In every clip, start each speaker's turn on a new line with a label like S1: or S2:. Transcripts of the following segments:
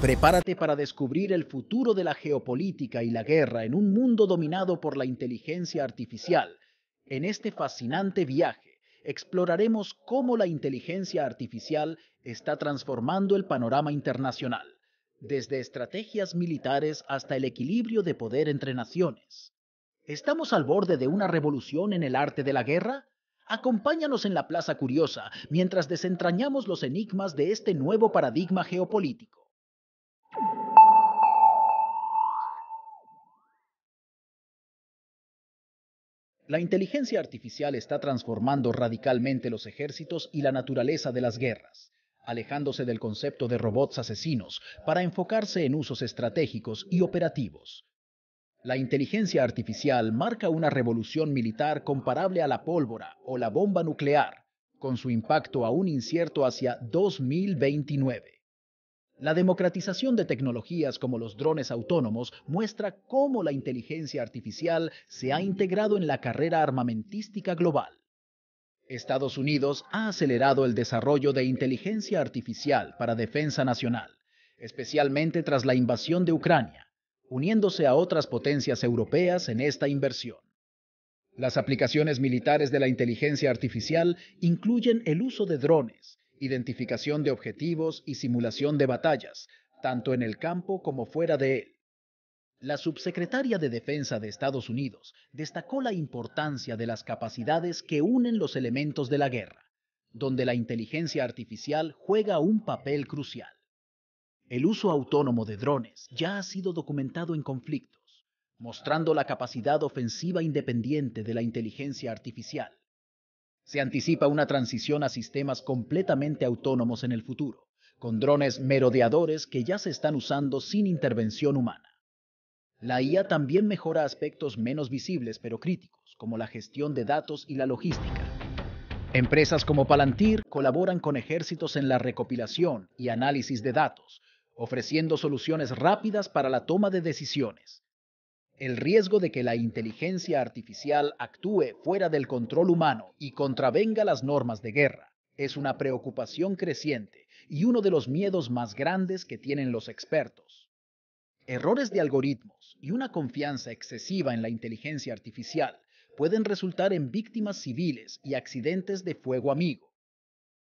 S1: Prepárate para descubrir el futuro de la geopolítica y la guerra en un mundo dominado por la inteligencia artificial. En este fascinante viaje exploraremos cómo la inteligencia artificial está transformando el panorama internacional, desde estrategias militares hasta el equilibrio de poder entre naciones. ¿Estamos al borde de una revolución en el arte de la guerra? Acompáñanos en la Plaza Curiosa mientras desentrañamos los enigmas de este nuevo paradigma geopolítico. La inteligencia artificial está transformando radicalmente los ejércitos y la naturaleza de las guerras, alejándose del concepto de robots asesinos para enfocarse en usos estratégicos y operativos. La inteligencia artificial marca una revolución militar comparable a la pólvora o la bomba nuclear, con su impacto aún incierto hacia 2029. La democratización de tecnologías como los drones autónomos muestra cómo la inteligencia artificial se ha integrado en la carrera armamentística global. Estados Unidos ha acelerado el desarrollo de inteligencia artificial para defensa nacional, especialmente tras la invasión de Ucrania, uniéndose a otras potencias europeas en esta inversión. Las aplicaciones militares de la inteligencia artificial incluyen el uso de drones, identificación de objetivos y simulación de batallas, tanto en el campo como fuera de él. La subsecretaria de Defensa de Estados Unidos destacó la importancia de las capacidades que unen los elementos de la guerra, donde la inteligencia artificial juega un papel crucial. El uso autónomo de drones ya ha sido documentado en conflictos, mostrando la capacidad ofensiva independiente de la inteligencia artificial. Se anticipa una transición a sistemas completamente autónomos en el futuro, con drones merodeadores que ya se están usando sin intervención humana. La IA también mejora aspectos menos visibles pero críticos, como la gestión de datos y la logística. Empresas como Palantir colaboran con ejércitos en la recopilación y análisis de datos, ofreciendo soluciones rápidas para la toma de decisiones, el riesgo de que la inteligencia artificial actúe fuera del control humano y contravenga las normas de guerra es una preocupación creciente y uno de los miedos más grandes que tienen los expertos. Errores de algoritmos y una confianza excesiva en la inteligencia artificial pueden resultar en víctimas civiles y accidentes de fuego amigo.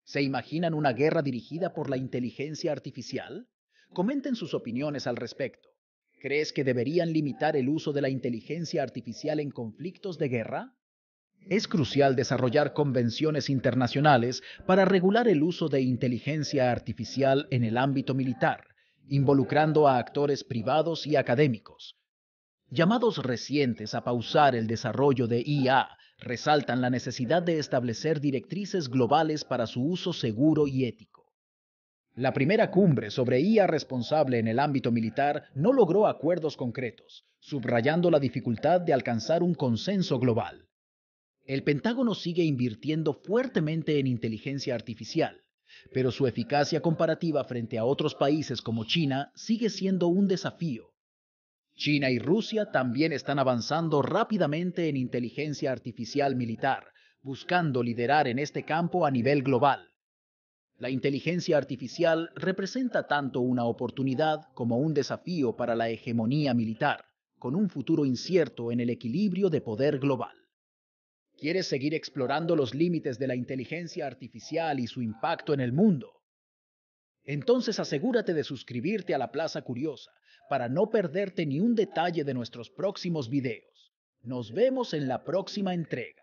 S1: ¿Se imaginan una guerra dirigida por la inteligencia artificial? Comenten sus opiniones al respecto. ¿Crees que deberían limitar el uso de la inteligencia artificial en conflictos de guerra? Es crucial desarrollar convenciones internacionales para regular el uso de inteligencia artificial en el ámbito militar, involucrando a actores privados y académicos. Llamados recientes a pausar el desarrollo de IA resaltan la necesidad de establecer directrices globales para su uso seguro y ético. La primera cumbre sobre IA responsable en el ámbito militar no logró acuerdos concretos, subrayando la dificultad de alcanzar un consenso global. El Pentágono sigue invirtiendo fuertemente en inteligencia artificial, pero su eficacia comparativa frente a otros países como China sigue siendo un desafío. China y Rusia también están avanzando rápidamente en inteligencia artificial militar, buscando liderar en este campo a nivel global. La inteligencia artificial representa tanto una oportunidad como un desafío para la hegemonía militar, con un futuro incierto en el equilibrio de poder global. ¿Quieres seguir explorando los límites de la inteligencia artificial y su impacto en el mundo? Entonces asegúrate de suscribirte a la Plaza Curiosa para no perderte ni un detalle de nuestros próximos videos. Nos vemos en la próxima entrega.